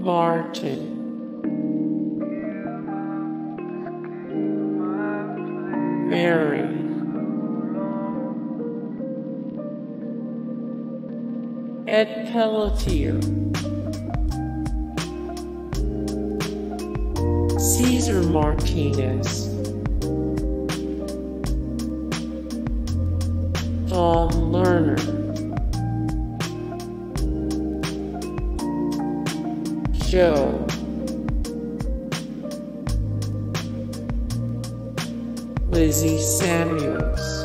Martin. Mary. Ed Peletier. Caesar Martinez. Dawn Lerner. Joe. Lizzie Samuels.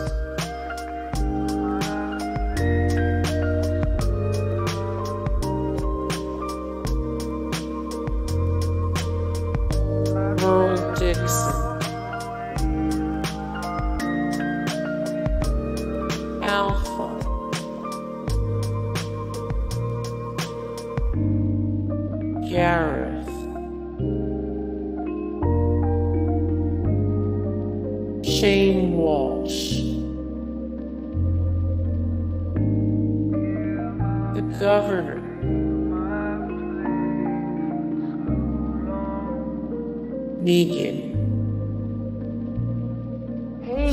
Merle Dixon. Alpha. Gareth. Shane Walsh. The governor. Negan.